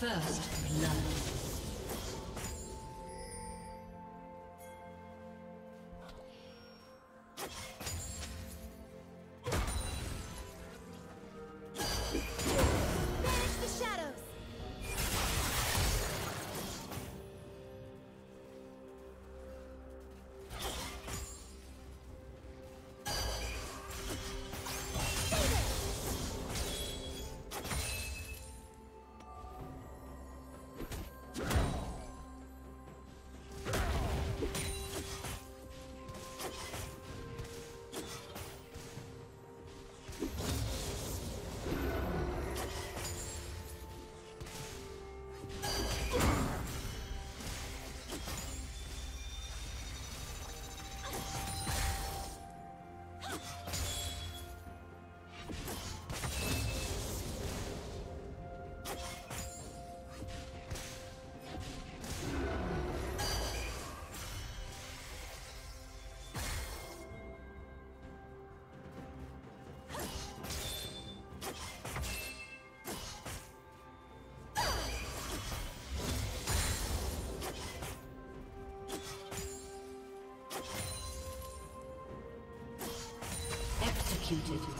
First blood. Executed.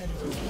Turret has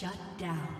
Shut down.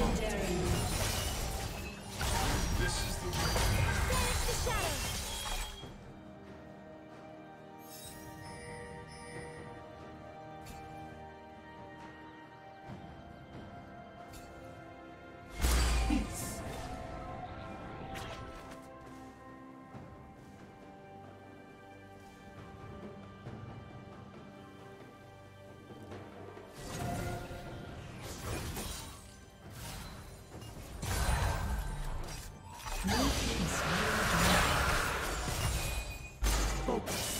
Legendary. out.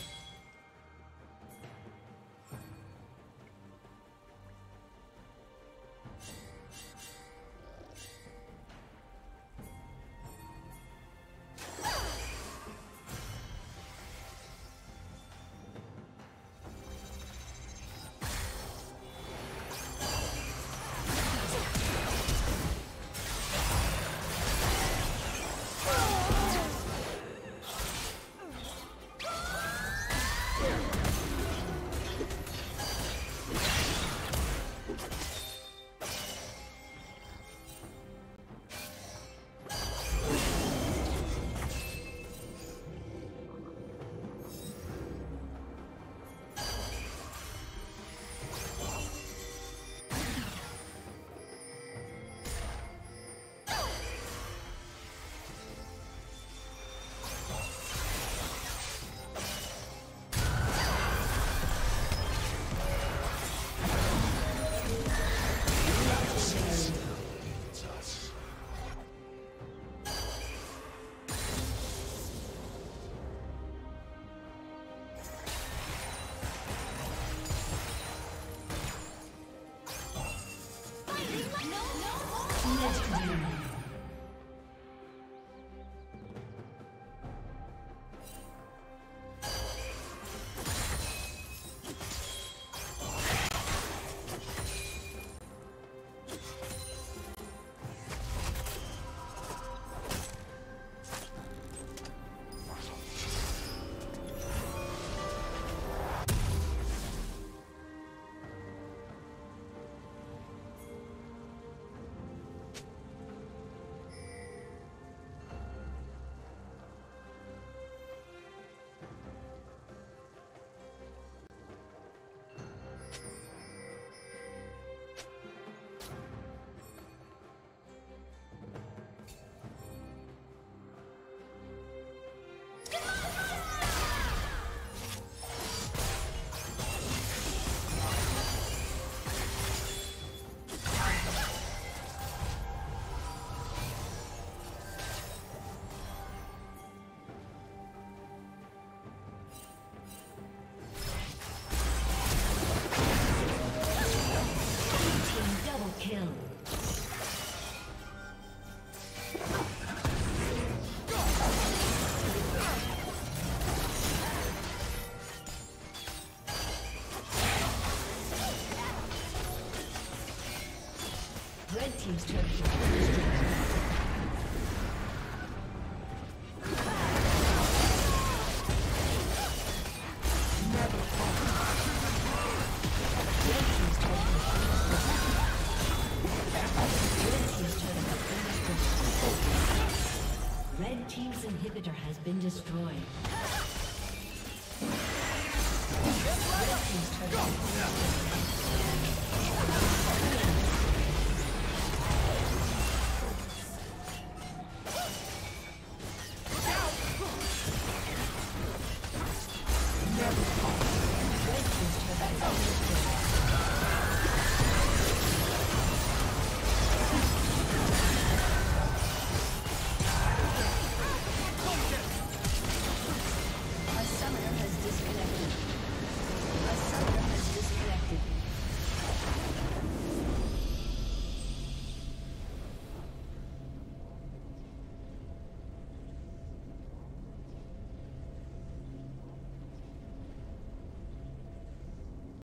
Team's turret.